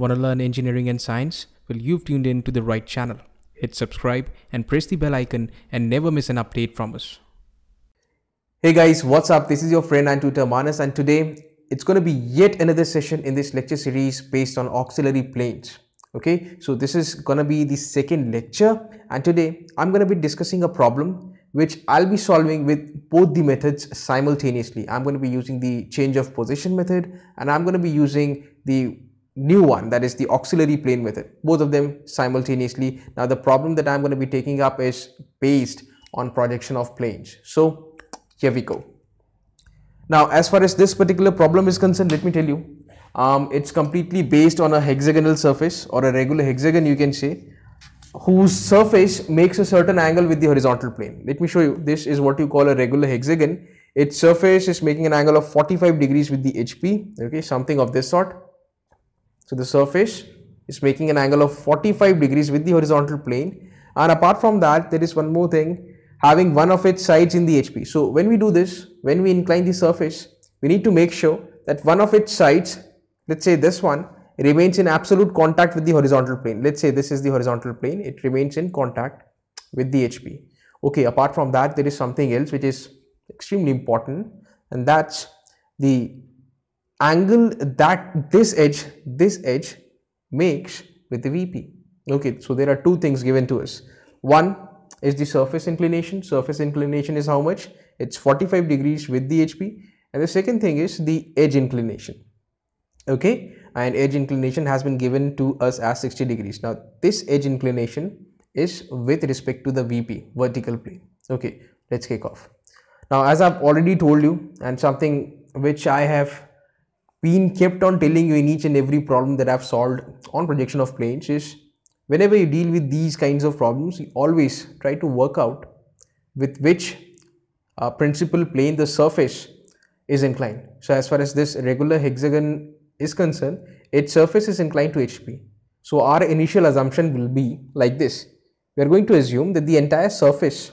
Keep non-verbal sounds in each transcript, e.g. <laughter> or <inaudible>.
Want to learn engineering and science? Well, you've tuned in to the right channel. Hit subscribe and press the bell icon and never miss an update from us. Hey guys, what's up? This is your friend and tutor Manas and today it's going to be yet another session in this lecture series based on auxiliary planes. Okay, so this is going to be the second lecture and today I'm going to be discussing a problem which I'll be solving with both the methods simultaneously. I'm going to be using the change of position method and I'm going to be using the new one that is the auxiliary plane method both of them simultaneously. Now the problem that i'm going to be taking up is based on projection of planes. So here we go. Now as far as this particular problem is concerned let me tell you um, it's completely based on a hexagonal surface or a regular hexagon you can say whose surface makes a certain angle with the horizontal plane. Let me show you. This is what you call a regular hexagon. Its surface is making an angle of 45 degrees with the HP okay something of this sort so the surface is making an angle of 45 degrees with the horizontal plane and apart from that there is one more thing having one of its sides in the HP. So when we do this, when we incline the surface, we need to make sure that one of its sides, let's say this one, remains in absolute contact with the horizontal plane. Let's say this is the horizontal plane, it remains in contact with the HP. Okay, apart from that, there is something else which is extremely important and that's the angle that this edge this edge makes with the VP. Okay, so there are two things given to us. One is the surface inclination. Surface inclination is how much? It's 45 degrees with the HP. And the second thing is the edge inclination. Okay, and edge inclination has been given to us as 60 degrees. Now, this edge inclination is with respect to the VP, vertical plane. Okay, let's kick off. Now, as I've already told you, and something which I have been kept on telling you in each and every problem that I've solved on projection of planes is whenever you deal with these kinds of problems, you always try to work out with which uh, principal plane the surface is inclined. So as far as this regular hexagon is concerned, its surface is inclined to HP. So our initial assumption will be like this. We are going to assume that the entire surface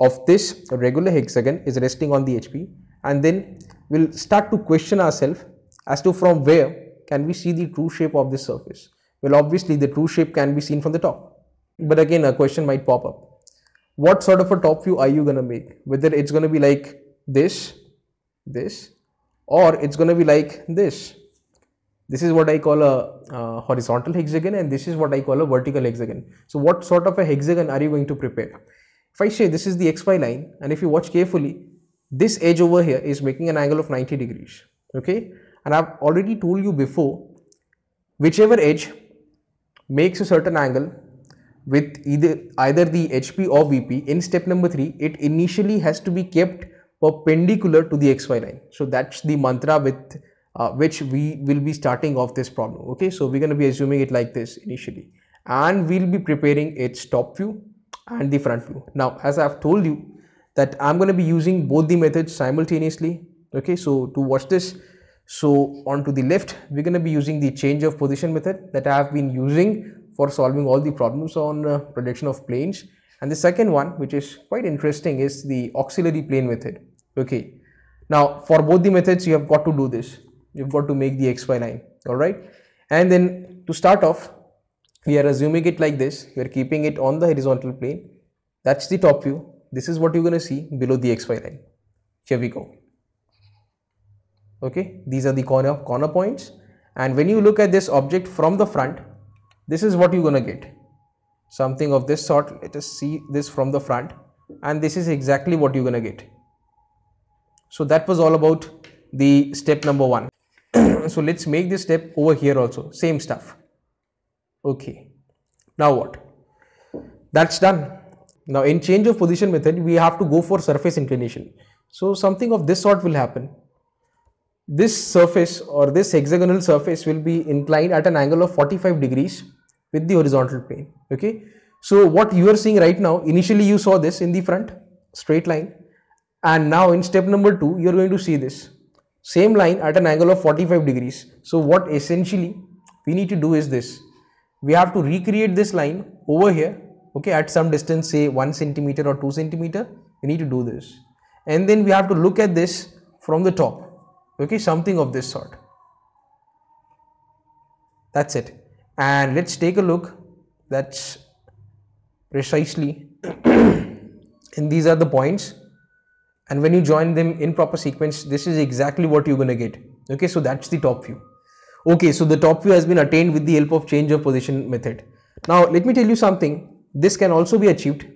of this regular hexagon is resting on the HP and then we'll start to question ourselves as to from where can we see the true shape of this surface. Well, obviously the true shape can be seen from the top. But again, a question might pop up. What sort of a top view are you going to make? Whether it's going to be like this, this, or it's going to be like this. This is what I call a uh, horizontal hexagon and this is what I call a vertical hexagon. So what sort of a hexagon are you going to prepare? If I say this is the xy line and if you watch carefully, this edge over here is making an angle of 90 degrees. Okay, and I've already told you before whichever edge makes a certain angle with either either the HP or VP in step number 3 it initially has to be kept perpendicular to the XY line. So that's the mantra with uh, which we will be starting off this problem. Okay, so we're going to be assuming it like this initially and we'll be preparing its top view and the front view. Now as I've told you that I'm going to be using both the methods simultaneously. Okay, so to watch this so on to the left, we're going to be using the change of position method that I have been using for solving all the problems on uh, projection of planes. And the second one, which is quite interesting, is the auxiliary plane method. Okay. Now, for both the methods, you have got to do this. You've got to make the xy line. All right. And then to start off, we are assuming it like this. We are keeping it on the horizontal plane. That's the top view. This is what you're going to see below the xy line. Here we go okay these are the corner corner points. And when you look at this object from the front this is what you're going to get. Something of this sort let us see this from the front. And this is exactly what you're going to get. So that was all about the step number one. <clears throat> So let's make this step over here also same stuff. Okay now what? That's done. Now in change of position method we have to go for surface inclination. So something of this sort will happen this surface or this hexagonal surface will be inclined at an angle of 45 degrees with the horizontal plane okay? So what you are seeing right now initially you saw this in the front straight line and now in step number 2 you are going to see this. Same line at an angle of 45 degrees. So what essentially we need to do is this. We have to recreate this line over here okay at some distance say 1 centimeter or 2 centimeter. We need to do this. And then we have to look at this from the top okay something of this sort. That's it. And let's take a look. That's precisely <clears throat> and these are the points. And when you join them in proper sequence this is exactly what you're going to get. Okay so that's the top view. Okay so the top view has been attained with the help of change of position method. Now let me tell you something. This can also be achieved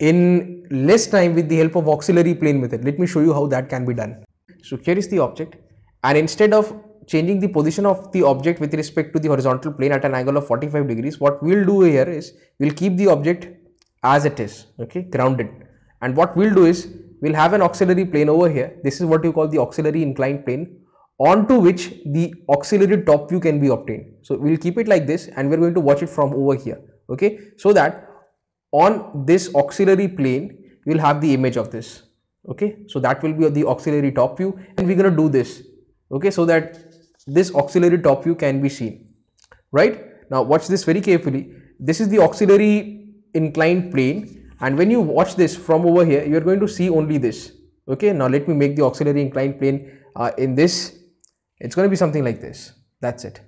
in less time with the help of auxiliary plane method. Let me show you how that can be done so here is the object. And instead of changing the position of the object with respect to the horizontal plane at an angle of 45 degrees what we'll do here is we'll keep the object as it is okay grounded. And what we'll do is we'll have an auxiliary plane over here. This is what you call the auxiliary inclined plane onto which the auxiliary top view can be obtained. So we'll keep it like this and we're going to watch it from over here okay? So that on this auxiliary plane we'll have the image of this okay so that will be the auxiliary top view and we're going to do this okay so that this auxiliary top view can be seen right? Now watch this very carefully. This is the auxiliary inclined plane and when you watch this from over here you are going to see only this okay? Now let me make the auxiliary inclined plane uh, in this. It's going to be something like this. That's it.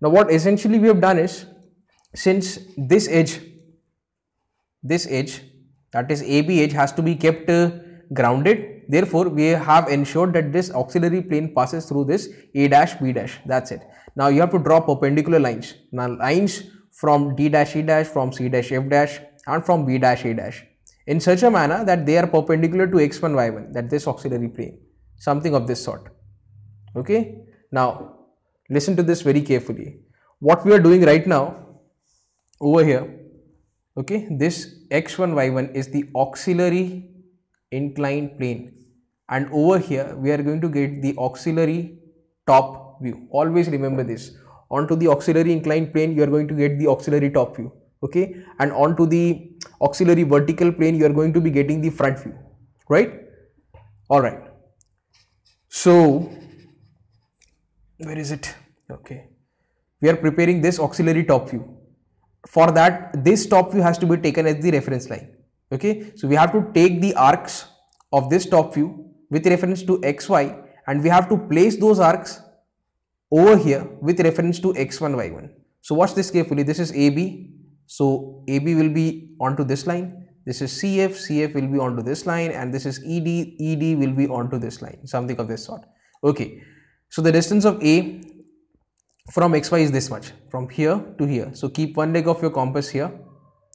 Now what essentially we have done is since this edge this edge that is AB edge has to be kept uh, grounded. Therefore we have ensured that this auxiliary plane passes through this a dash b dash. That's it. Now you have to draw perpendicular lines. Now lines from d dash e dash from c dash f dash and from b dash a dash. In such a manner that they are perpendicular to x1 y1 that this auxiliary plane. Something of this sort. Okay? Now listen to this very carefully. What we are doing right now over here okay? This x1 y1 is the auxiliary inclined plane. And over here we are going to get the auxiliary top view. Always remember this. Onto the auxiliary inclined plane you are going to get the auxiliary top view. Okay? And onto the auxiliary vertical plane you are going to be getting the front view. Right? All right so where is it? Okay. We are preparing this auxiliary top view. For that this top view has to be taken as the reference line okay so we have to take the arcs of this top view with reference to xy and we have to place those arcs over here with reference to x1 y1 so watch this carefully. This is ab so ab will be onto this line. This is cf cf will be onto this line and this is ed ed will be onto this line. Something of this sort. Okay so the distance of a from xy is this much from here to here. So keep one leg of your compass here.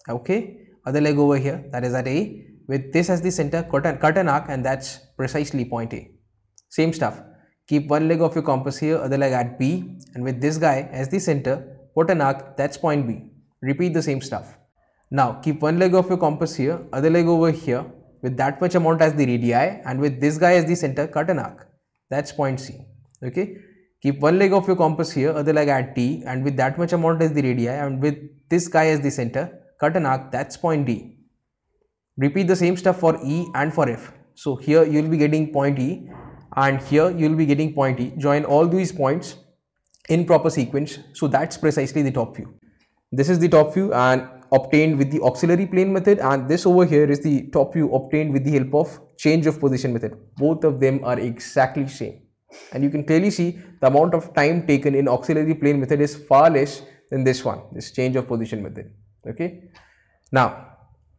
Okay other leg over here that is at a with this as the center cut an, arc and that's precisely point A. Same stuff keep one leg of your compass here other leg at B and with this guy as the center put an arc that's point B. Repeat the same stuff. Now keep one leg of your compass here other leg over here with that much amount as the radii and with this guy as the center cut an arc that's point C. Okay keep one leg of your compass here other leg at D and with that much amount as the radii and with this guy as the center cut an arc that's point D Repeat the same stuff for E and for F. So here you will be getting point E and here you will be getting point E. Join all these points in proper sequence. So that's precisely the top view. This is the top view and obtained with the auxiliary plane method and this over here is the top view obtained with the help of change of position method. Both of them are exactly same and you can clearly see the amount of time taken in auxiliary plane method is far less than this one, this change of position method. Okay. Now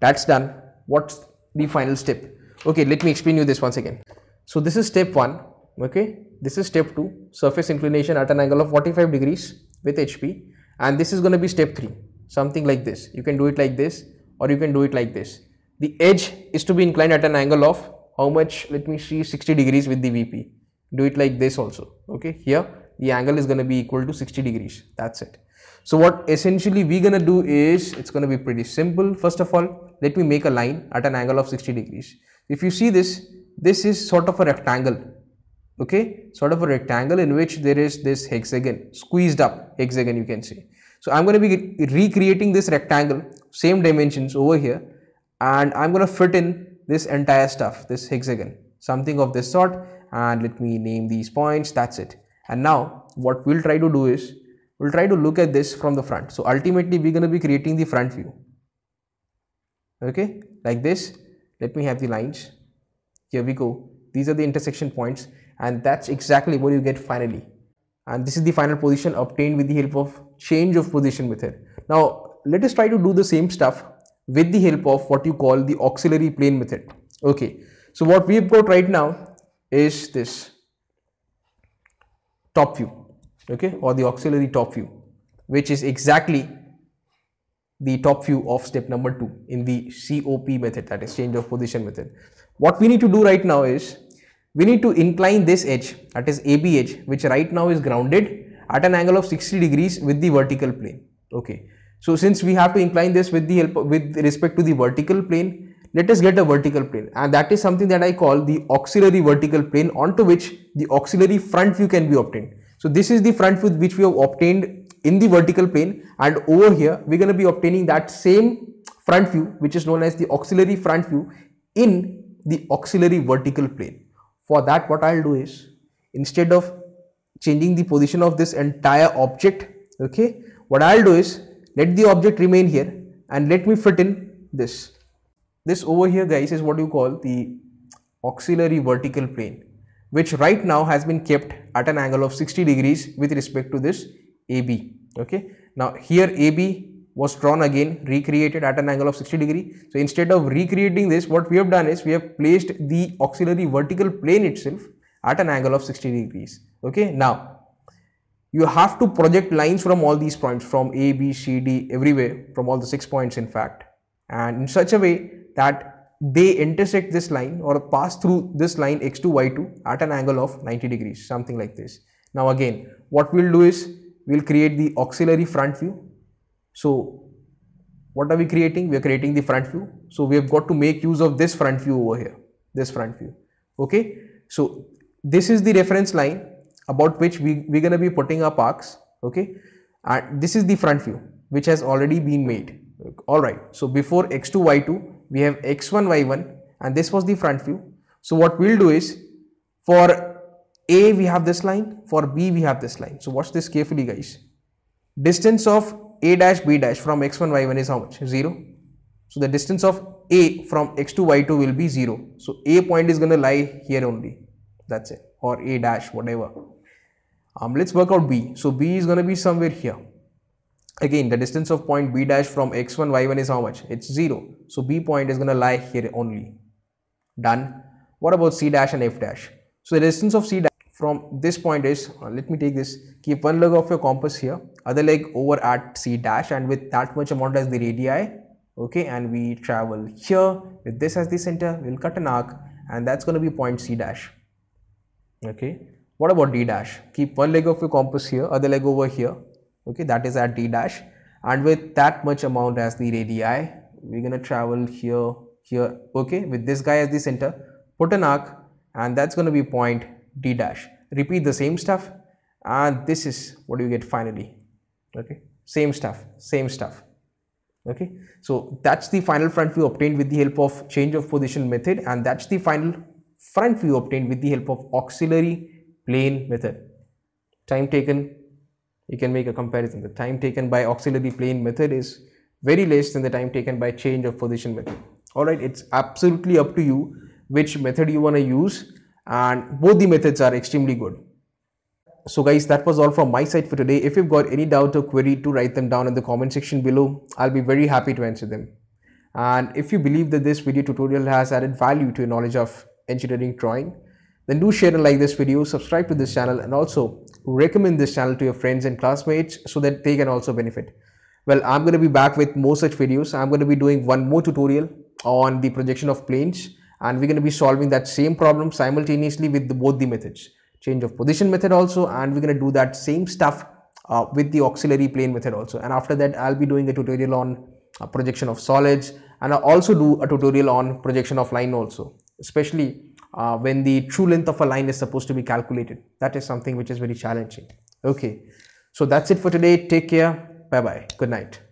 that's done. What's the final step? Okay let me explain you this once again. So this is step 1 okay. This is step 2 surface inclination at an angle of 45 degrees with HP and this is going to be step 3 something like this. You can do it like this or you can do it like this. The edge is to be inclined at an angle of how much? Let me see 60 degrees with the VP do it like this also. Okay. Here the angle is going to be equal to 60 degrees. That's it so what essentially we're to do is it's to be pretty simple first of all let me make a line at an angle of 60 degrees. If you see this, this is sort of a rectangle, okay, sort of a rectangle in which there is this hexagon, squeezed up hexagon you can say. So I'm to be recreating this rectangle, same dimensions over here and I'm to fit in this entire stuff, this hexagon, something of this sort and let me name these points, that's it. And now what we'll try to do is, we'll try to look at this from the front. So ultimately we're going to be creating the front view. Okay? Like this. Let me have the lines. Here we go. These are the intersection points and that's exactly what you get finally. And this is the final position obtained with the help of change of position method. Now let us try to do the same stuff with the help of what you call the auxiliary plane method. Okay, so what we've got right now is this. Top view, okay, or the auxiliary top view, which is exactly the top view of step number two in the COP method, that is change of position method. What we need to do right now is we need to incline this edge, that is AB edge, which right now is grounded at an angle of 60 degrees with the vertical plane. Okay, so since we have to incline this with the help with respect to the vertical plane, let us get a vertical plane and that is something that I call the auxiliary vertical plane onto which the auxiliary front view can be obtained. So this is the front view which we have obtained in the vertical plane and over here we're going to be obtaining that same front view which is known as the auxiliary front view in the auxiliary vertical plane. For that what I'll do is instead of changing the position of this entire object okay what I'll do is let the object remain here and let me fit in this this over here guys is what you call the auxiliary vertical plane which right now has been kept at an angle of 60 degrees with respect to this AB okay? Now here AB was drawn again recreated at an angle of 60 degree. So instead of recreating this what we have done is we have placed the auxiliary vertical plane itself at an angle of 60 degrees okay? Now you have to project lines from all these points from A, B, C, D, everywhere from all the six points in fact. And in such a way that they intersect this line or pass through this line x2, y2 at an angle of 90 degrees something like this. Now again what we'll do is we'll create the auxiliary front view. So what are we creating? We are creating the front view. So we have got to make use of this front view over here, this front view. Okay. So this is the reference line about which we, we're going to be putting up arcs okay and this is the front view which has already been made all right so before x2 y2 we have x1 y1 and this was the front view. So what we'll do is for a we have this line for b we have this line. So watch this carefully guys. Distance of a dash b dash from x1 y1 is how much? 0 so the distance of a from x2 y2 will be 0 so a point is going to lie here only. That's it. Or a dash whatever. Um, let's work out B. So B is going to be somewhere here. Again, the distance of point B dash from x1, y1 is how much? It's 0. So B point is going to lie here only. Done. What about C dash and F dash? So the distance of C dash from this point is, uh, let me take this, keep one leg of your compass here, other leg over at C dash and with that much amount as the radii, okay, and we travel here with this as the center, we'll cut an arc and that's going to be point C dash, okay. What about D dash? Keep one leg of your compass here, other leg over here. Okay, that is at D dash. And with that much amount as the radii, we're going to travel here, here. Okay, with this guy as the center, put an arc and that's going to be point D dash. Repeat the same stuff and this is what you get finally. Okay, same stuff, same stuff. Okay, so that's the final front view obtained with the help of change of position method and that's the final front view obtained with the help of auxiliary plane method. Time taken, you can make a comparison. The time taken by auxiliary plane method is very less than the time taken by change of position method. Alright, it's absolutely up to you which method you want to use and both the methods are extremely good. So guys, that was all from my side for today. If you've got any doubt or query to write them down in the comment section below, I'll be very happy to answer them. And if you believe that this video tutorial has added value to your knowledge of engineering drawing, then do share and like this video, subscribe to this channel and also recommend this channel to your friends and classmates so that they can also benefit. Well, I'm going to be back with more such videos. I'm going to be doing one more tutorial on the projection of planes and we're going to be solving that same problem simultaneously with the, both the methods. Change of position method also and we're going to do that same stuff uh, with the auxiliary plane method also. And after that, I'll be doing a tutorial on uh, projection of solids and I'll also do a tutorial on projection of line also, especially uh, when the true length of a line is supposed to be calculated. That is something which is very challenging. Okay, so that's it for today. Take care. Bye bye. Good night.